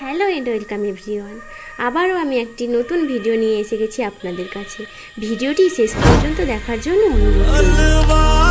Hello and welcome everyone. আবারও আমি একটি নতুন ভিডিও নিয়ে এসে গেছি আপনাদের কাছে। ভিডিওটি শেষ পর্যন্ত দেখার জন্য অনুরোধ।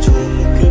झूम के